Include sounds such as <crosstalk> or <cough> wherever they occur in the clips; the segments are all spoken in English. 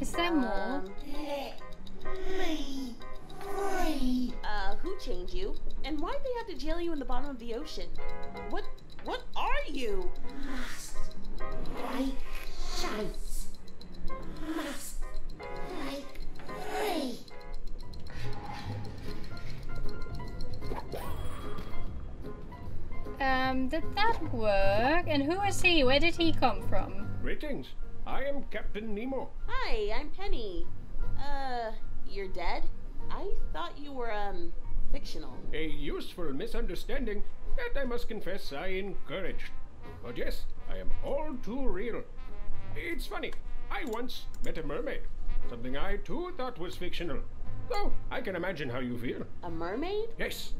Is there more? Um, uh, who chained you? And why'd they have to jail you in the bottom of the ocean? What, what are you? Like shites. Must like free. Um, did that work? And who is he? Where did he come from? Greetings. I am Captain Nemo. Hi, I'm Penny. Uh, you're dead? I thought you were, um, fictional. A useful misunderstanding that I must confess I encouraged. But yes, I am all too real. It's funny. I once met a mermaid. Something I too thought was fictional. Though I can imagine how you feel. A mermaid? Yes.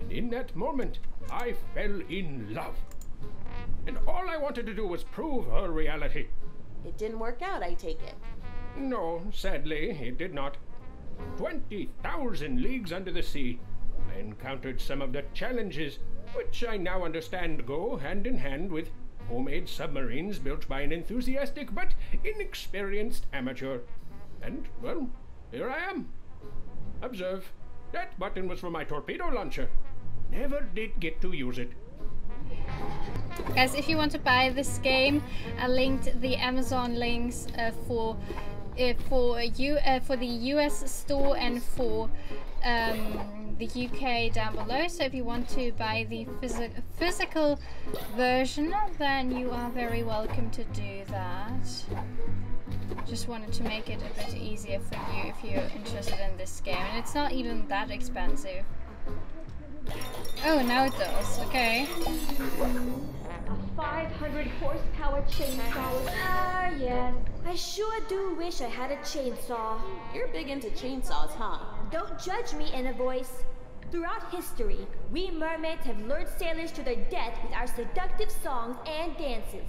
And in that moment, I fell in love. And all I wanted to do was prove her reality. It didn't work out, I take it. No, sadly, it did not. 20,000 leagues under the sea, I encountered some of the challenges which I now understand go hand in hand with homemade submarines built by an enthusiastic but inexperienced amateur. And, well, here I am. Observe, that button was for my torpedo launcher. Never did get to use it. Guys, if you want to buy this game, I linked the Amazon links uh, for uh, for you uh, for the US store and for um, the UK down below. So if you want to buy the phys physical version, then you are very welcome to do that. Just wanted to make it a bit easier for you if you're interested in this game, and it's not even that expensive. Oh, now it does. Okay. A 500 horsepower chainsaw. Ah, yes. I sure do wish I had a chainsaw. You're big into chainsaws, huh? Don't judge me in a voice. Throughout history, we mermaids have lured sailors to their death with our seductive songs and dances.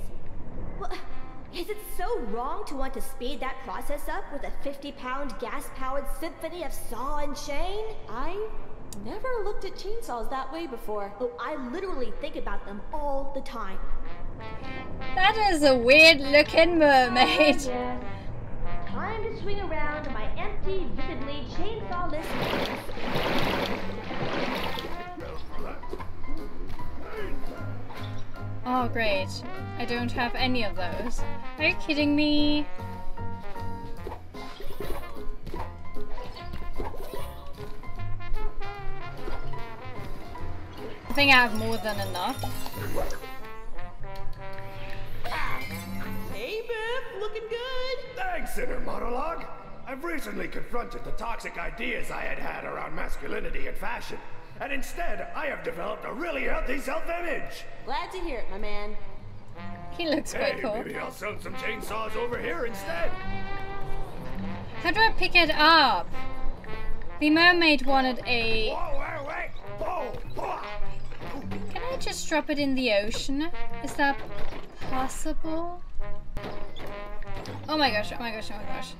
Well, is it so wrong to want to speed that process up with a 50-pound gas-powered symphony of saw and chain? I never looked at chainsaws that way before. Oh, I literally think about them all the time. That is a weird looking mermaid. Oh, yes. Time to swing around my empty, visibly chainsaw-less Oh, great. I don't have any of those. Are you kidding me? I think I have more than enough. Hey, Biff, looking good. Thanks, inner monologue. I've recently confronted the toxic ideas I had had around masculinity and fashion, and instead, I have developed a really healthy self-image. Glad to hear it, my man. He looks quite Hey, cool. maybe I'll sell some chainsaws over here instead. How do I pick it up? The mermaid wanted a... Whoa, Can I just drop it in the ocean? Is that possible? Oh my gosh, oh my gosh, oh my gosh.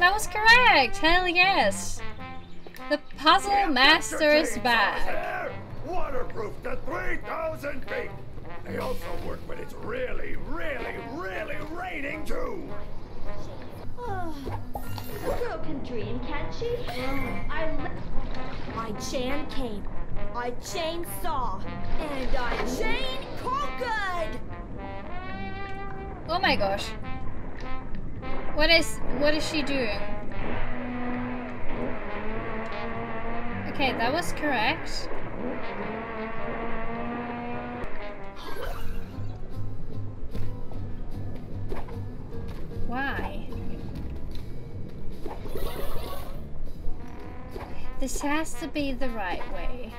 That was correct! Hell yes! The puzzle Yeah, master your is back. Waterproof to 3,000 feet. They also work when it's really, really, really raining too. A girl can dream, can't she? Oh. I li- I chain came. I chain saw. And I chain conquered! Oh my gosh. What is what is she doing? Okay, that was correct. Why? This has to be the right way.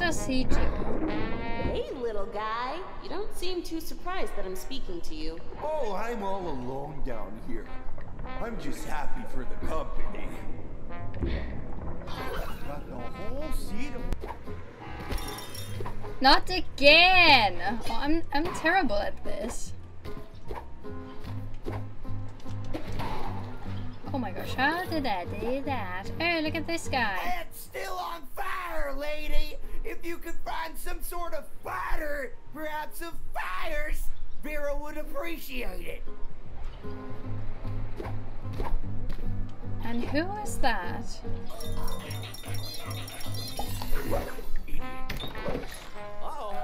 Does he do? Hey, little guy. You don't seem too surprised that I'm speaking to you. Oh, I'm all alone down here. I'm just happy for the company. Got the whole seat of Not again! Oh, I'm I'm terrible at this. Oh my gosh, how did I do that? Oh, look at this guy. It's still on fire, lady! If you could find some sort of fighter, perhaps of fires, Vera would appreciate it. And who is that? Uh-oh.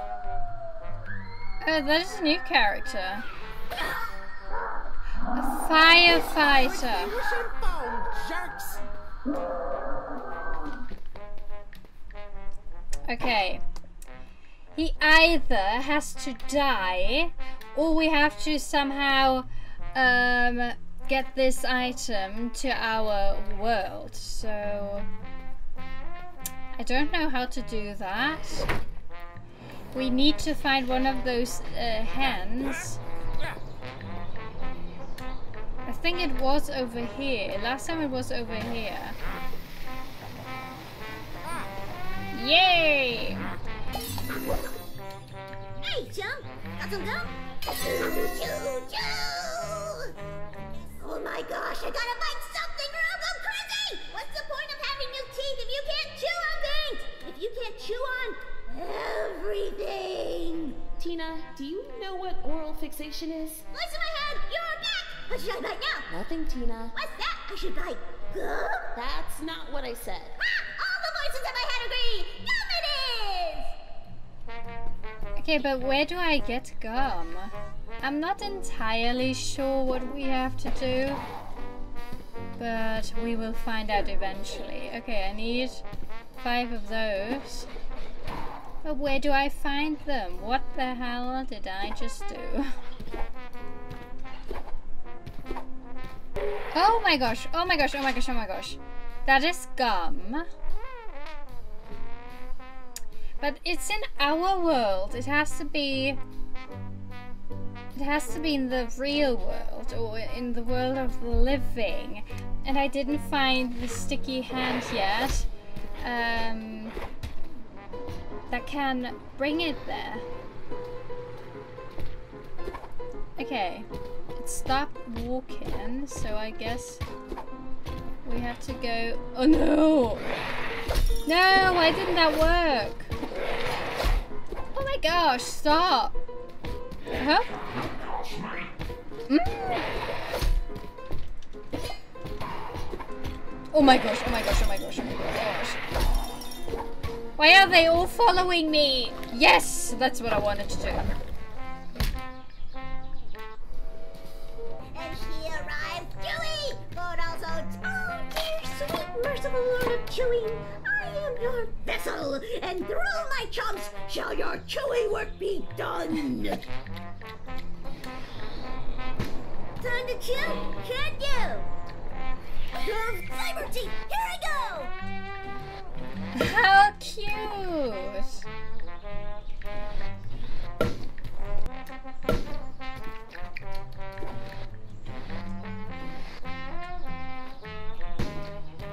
Oh, that is a new character. A firefighter. Okay. He either has to die, or we have to somehow um, get this item to our world. So I don't know how to do that. We need to find one of those uh, hands. I think it was over here. Last time it was over here. Yay! Hey, chum! Got some gum? Choo, choo, choo! Oh my gosh, I gotta bite something or I'll go crazy! What's the point of having new teeth if you can't chew on things? If you can't chew on everything! Tina, do you know what oral fixation is? Voice in my head, you're back! What should I bite now? Nothing, Tina. What's that? I should bite gum? That's not what I said. Ah! Okay, but where do I get gum? I'm not entirely sure what we have to do. But we will find out eventually. Okay, I need five of those. But where do I find them? What the hell did I just do? <laughs> Oh my gosh, oh my gosh, oh my gosh, oh my gosh. That is gum. But it's in our world. It has to be... It has to be in the real world, or in the world of the living. And I didn't find the sticky hand yet. Um, that can bring it there. Okay. It stopped walking, so I guess we have to go... Oh no! No, why didn't that work? Oh my gosh, stop! Huh? Mm. Oh my gosh, oh my gosh, oh my gosh, oh my gosh. Why are they all following me? Yes, that's what I wanted to do. Time to chew? Can you? Your cyber teeth, here I go! How cute!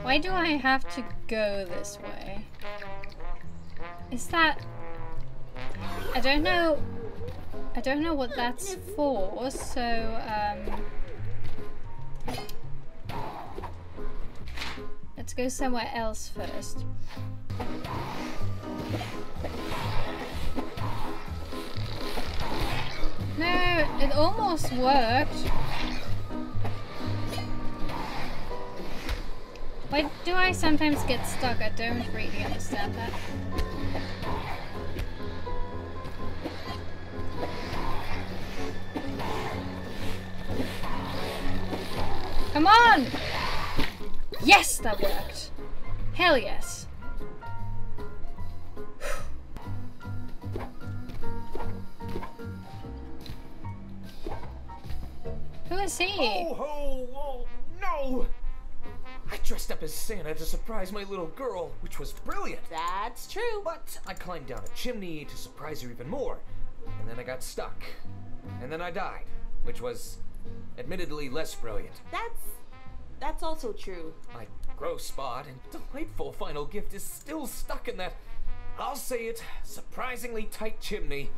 Why do I have to go this way? Is that... I don't know... I don't know what that's for, so, um... Let's go somewhere else first. No, it almost worked. Why do I sometimes get stuck? I don't really understand that. Come on! Yes, that worked. Hell yes. Who is he? Oh, ho, oh, no! I dressed up as Santa to surprise my little girl, which was brilliant. That's true. But I climbed down a chimney to surprise her even more. And then I got stuck. And then I died, which was admittedly less brilliant. That's that's also true. My gross spot and delightful final gift is still stuck in that, I'll say it, surprisingly tight chimney.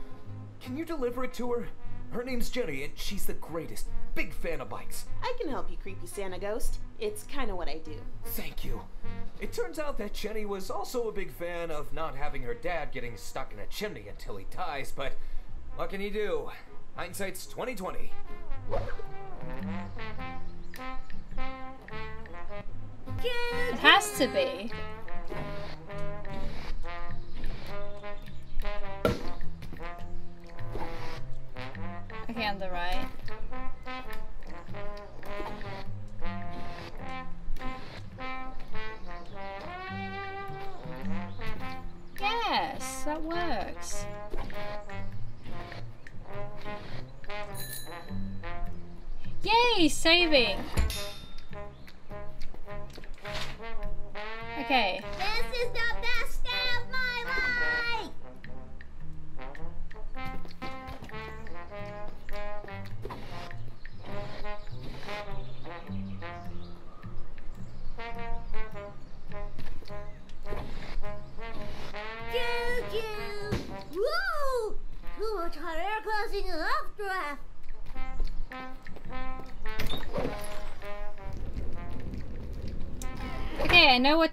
Can you deliver it to her? Her name's Jenny, and she's the greatest, big fan of bikes. I can help you, creepy Santa Ghost. It's kind of what I do. Thank you. It turns out that Jenny was also a big fan of not having her dad getting stuck in a chimney until he dies, but what can you do? Hindsight's 2020. It has to be. Okay, on the right. Yes, that works. Yay, saving! Okay.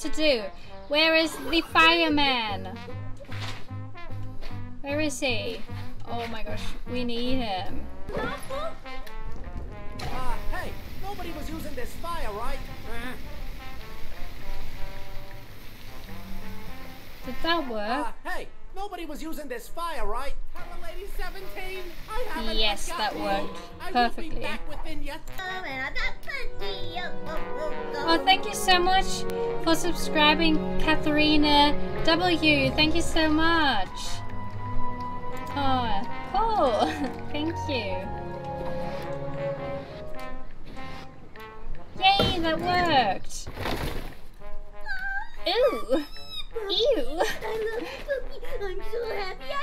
To do. Where is the fireman? Where is he? Oh my gosh, we need him. Uh, hey, nobody was using this fire, right? Uh, Did that work? uh, hey, nobody was using this fire, right? Hello, Lady 17. I Yes, that worked perfectly. be back within your Oh, and I got plenty of thank you so much for subscribing, Katharina W. Thank you so much. Oh, cool. <laughs> thank you. Yay, that worked. Ooh. Ew. I love you, I'm so happy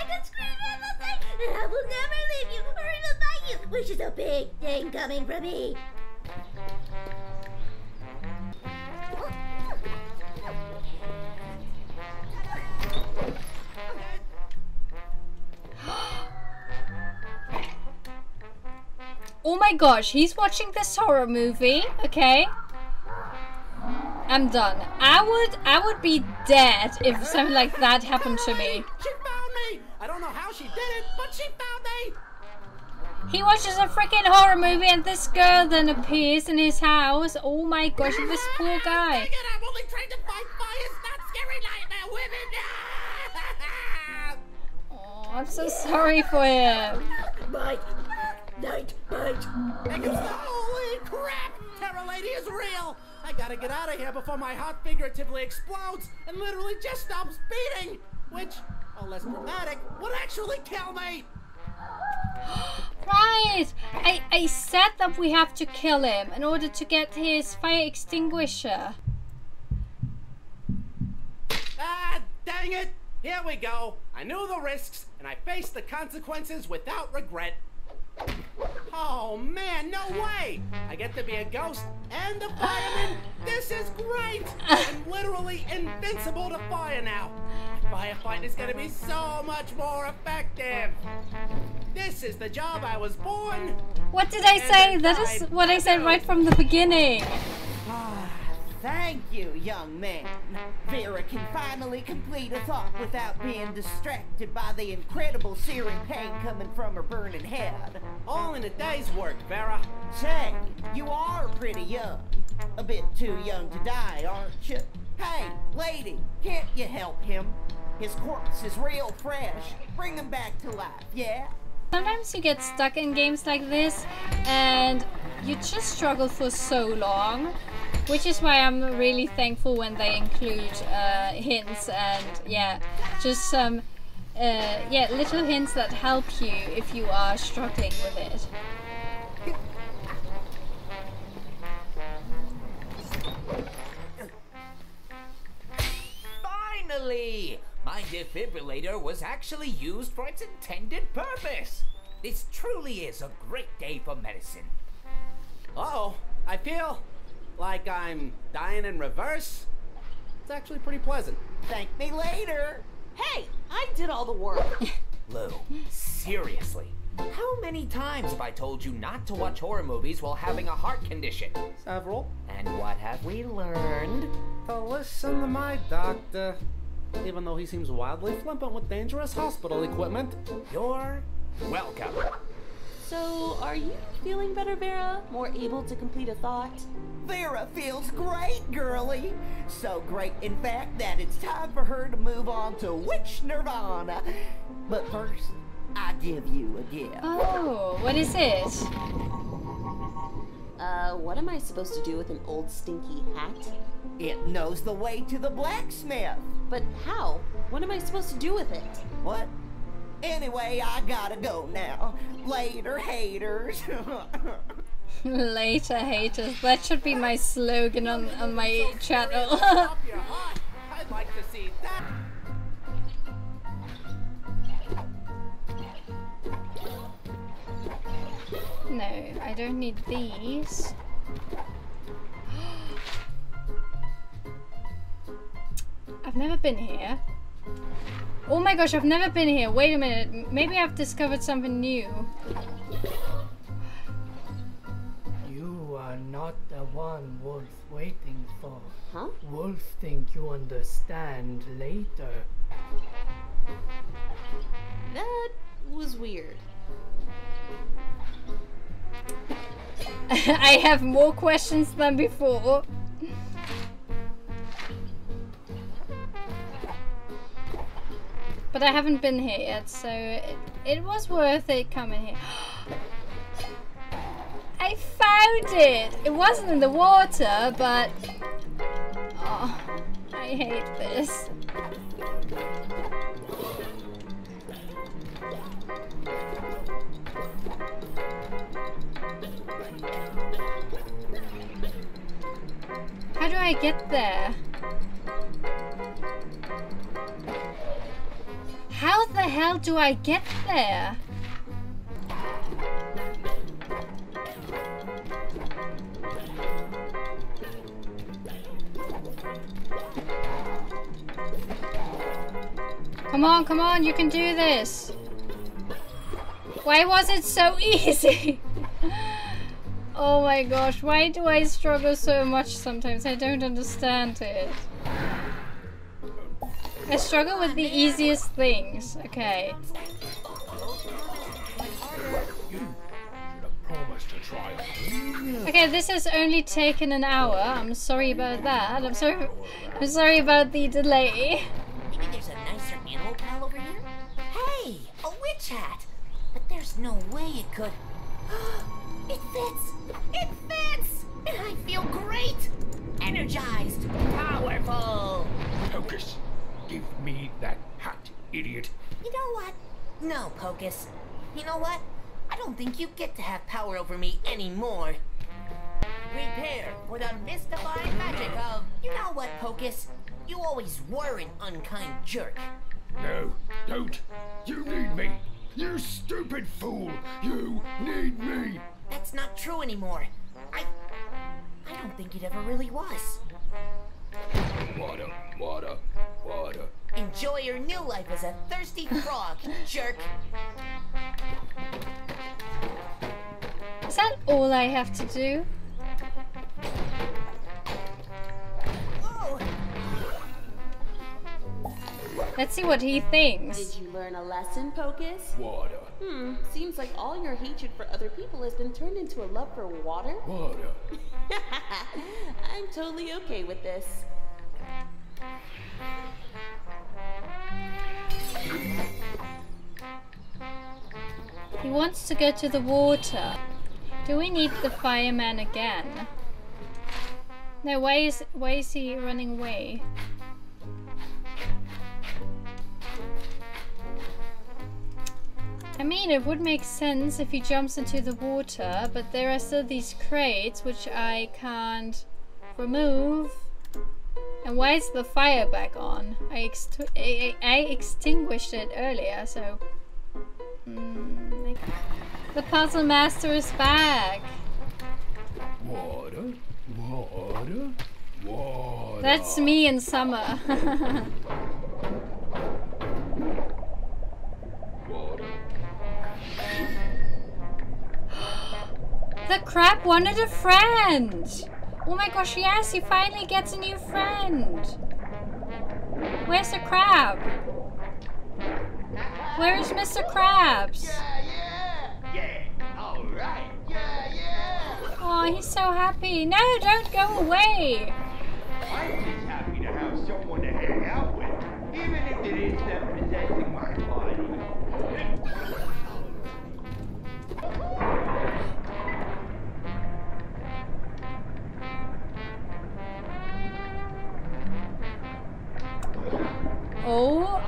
and I will never leave you or even bite you, which is a big thing coming from me. Oh my gosh, he's watching this horror movie, okay? I'm done. I would I would be dead if something like that happened to me! She found me! He watches a freaking horror movie and this girl then appears in his house. Oh my gosh, <laughs> this poor guy. It, I'm only trained to fight fires, not scary nightmare women! <laughs> Oh, I'm so sorry for him. Bite. Night, bite. Holy crap! Terror Lady is real! I gotta get out of here before my heart figuratively explodes and literally just stops beating! Which, while less dramatic, would actually kill me! <gasps> Right! I, I said that we have to kill him in order to get his fire extinguisher. Ah, dang it! Here we go. I knew the risks, and I faced the consequences without regret. Oh man, no way! I get to be a ghost and a fireman. This is great! I'm literally invincible to fire now. Firefight is gonna be so much more effective. This is the job I was born. What did I say? That is what I said right from the beginning. Ah. Thank you, young man. Vera can finally complete a thought without being distracted by the incredible searing pain coming from her burning head. All in a day's work, Vera. Say, you are pretty young. A bit too young to die, aren't you? Hey, lady, can't you help him? His corpse is real fresh. Bring him back to life, yeah? Sometimes you get stuck in games like this and you just struggle for so long. Which is why I'm really thankful when they include uh, hints and yeah, just some uh, yeah little hints that help you if you are struggling with it. Finally! My defibrillator was actually used for its intended purpose. This truly is a great day for medicine. Uh-oh, I feel like I'm dying in reverse. It's actually pretty pleasant. Thank me later. Hey, I did all the work. <laughs> Lou, seriously, How many times have I told you not to watch horror movies while having a heart condition? Several. And what have we learned? To listen to my doctor. Even though he seems wildly flippant with dangerous hospital equipment. You're welcome. So, are you feeling better, Vera? More able to complete a thought? Vera feels great, girlie. So great, in fact, that it's time for her to move on to Witch Nirvana. But first, I give you a gift. Oh, what is it? Uh, what am I supposed to do with an old stinky hat? It knows the way to the blacksmith. But how? What am I supposed to do with it? What? Anyway, I gotta go now. Later, haters. <laughs> Later, haters. That should be my slogan on, on my channel. Stop your <laughs> heart. I'd like to see that. no, I don't need these. <gasps> I've never been here. Oh my gosh, I've never been here. Wait a minute. Maybe I've discovered something new. You are not the one Wolf waiting for. Huh? Wolf think you understand later. That was weird. <laughs> I have more questions than before. But I haven't been here yet, so it, it was worth it coming here. <gasps> I found it! It wasn't in the water, but... Oh, I hate this. How do I get there? Hell do I get there? Come on, come on, you can do this. Why was it so <laughs> easy? oh my gosh, why do I struggle so much sometimes? I don't understand it. I struggle with the easiest things. Okay. Promise to try. Okay, this has only taken an hour. I'm sorry about that. I'm sorry. I'm sorry about the delay. Maybe there's a nicer animal pal over here? Hey, a witch hat! But there's no way it could. <gasps> it fits! It fits! And I feel great! Energized! Powerful! Pocus, give me that hat, idiot. You know what? No, Pocus. You know what? I don't think you get to have power over me anymore. Prepare for the mystifying magic of. You know what, Pocus? You always were an unkind jerk. No, don't. You need me. You stupid fool. You need me. That's not true anymore. I. I don't think it ever really was. Water, water, water. Enjoy your new life as a thirsty frog, <laughs> jerk. Is that all I have to do? Let's see what he thinks. Did you learn a lesson, Pocus? Water, Hmm, seems like all your hatred for other people has been turned into a love for water. water. <laughs> I'm totally okay with this. He wants to go to the water. Do we need the fireman again? No, why is why is he running away? I mean, it would make sense if he jumps into the water, but there are still these crates which I can't remove. And why is the fire back on? I, extu- I, I I extinguished it earlier, so... Mm, the puzzle master is back! Water, water, water. That's me in summer. <laughs> The crab wanted a friend! Oh my gosh, yes, he finally gets a new friend! Where's the crab? Where is Mr. Krabs? Oh, he's so happy. No, don't go away! I'm just happy to have someone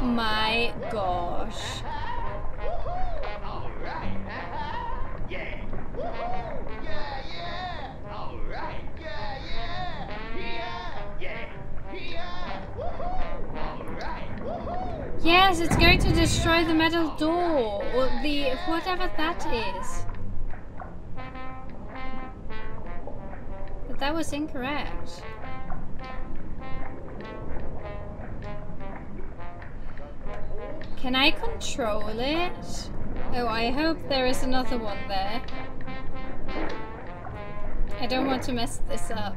my gosh. Yes, it's going to destroy the metal door, or the whatever that is. But that was incorrect. Can I control it? Oh, I hope there is another one there. I don't want to mess this up.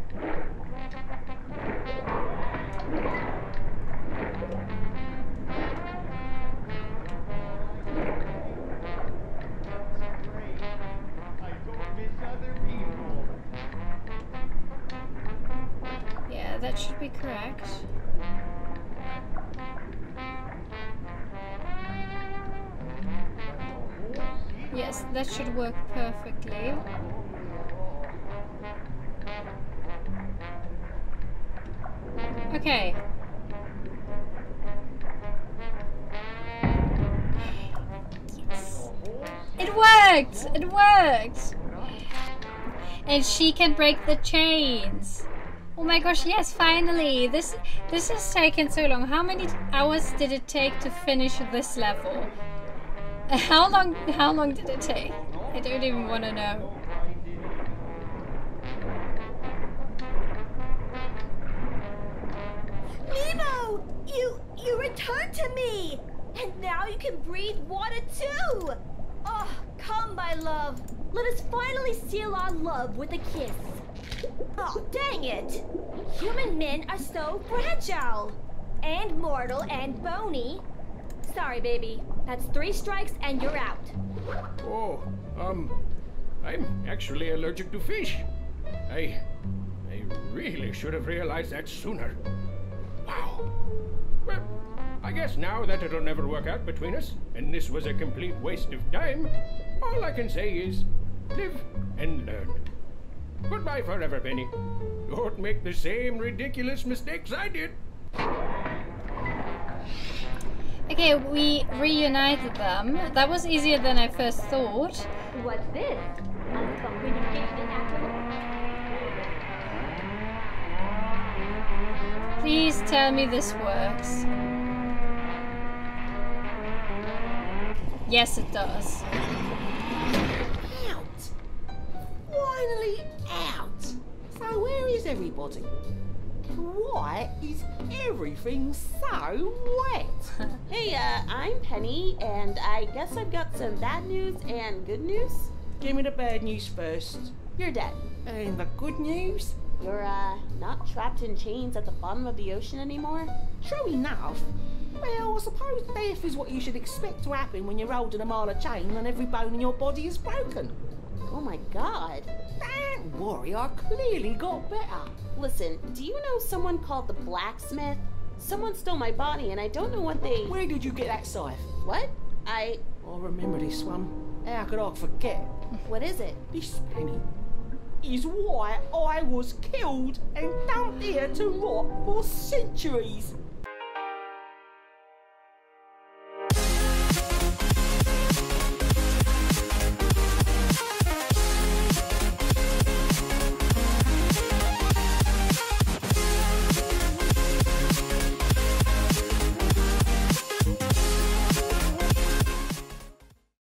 Yes, that should work perfectly. Okay. Yes. It worked! It worked! And she can break the chains. Oh my gosh, yes, finally! This this has taken so long. How many hours did it take to finish this level? How long how long did it take? I don't even want to know. Nemo! You you returned to me! And now you can breathe water too! Oh, come, my love. Let us finally seal our love with a kiss. Oh, dang it! Human men are so fragile! And mortal and bony. Sorry, baby. That's three strikes and you're out. Oh, um, I'm actually allergic to fish. I. I really should have realized that sooner. Wow. Well, I guess now that it'll never work out between us, and this was a complete waste of time, all I can say is live and learn. Goodbye forever, Penny. Don't make the same ridiculous mistakes I did. Okay, we reunited them. That was easier than I first thought. What's this? Please tell me this works. Yes, it does. Out! Finally out! So where is everybody? Why is everything so wet? <laughs> Hey, uh, I'm Penny, and I guess I've got some bad news and good news. Give me the bad news first. You're dead. And the good news? You're, uh, not trapped in chains at the bottom of the ocean anymore. True enough. Well, I suppose death is what you should expect to happen when you're holding a mile of chain and every bone in your body is broken. Oh my god. Don't worry, I clearly got better. Listen, do you know someone called the blacksmith? Someone stole my body and I don't know what they. Where did you get that scythe? What? I. Oh, I remember this one. How could I forget? What is it? This penny is why I was killed and dumped here to rot for centuries.